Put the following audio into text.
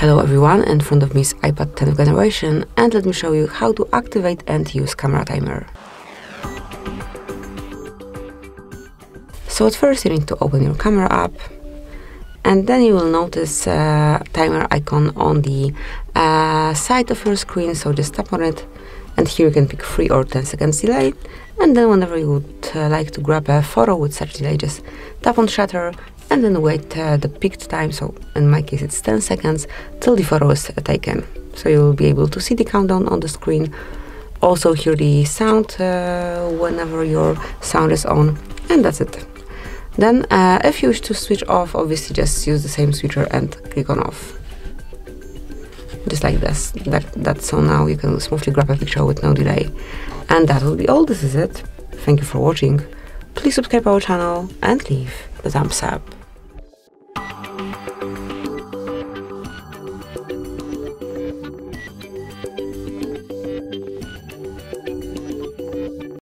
Hello everyone, in front of me is iPad 10th generation and let me show you how to activate and use camera timer. So at first you need to open your camera app and then you will notice a timer icon on the uh, side of your screen so just tap on it and here you can pick 3 or 10 seconds delay and then whenever you would uh, like to grab a photo with such delay just tap on shutter and then wait uh, the picked time, so in my case it's 10 seconds, till the photo is taken. So you will be able to see the countdown on the screen, also hear the sound uh, whenever your sound is on, and that's it. Then uh, if you wish to switch off, obviously just use the same switcher and click on off. Just like this. That, that's so now you can smoothly grab a picture with no delay. And that will be all. This is it. Thank you for watching. Please subscribe our channel and leave the thumbs up.